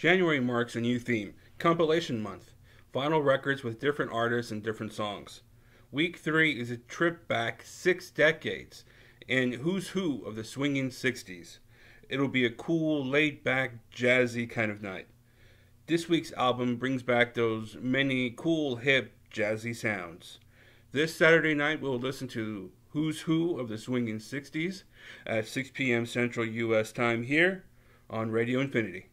January marks a new theme compilation month, vinyl records with different artists and different songs. Week three is a trip back six decades and who's who of the swinging 60s. It'll be a cool, laid back, jazzy kind of night. This week's album brings back those many cool, hip, jazzy sounds. This Saturday night, we'll listen to Who's Who of the Swinging 60s at 6 p.m. Central U.S. time here on Radio Infinity.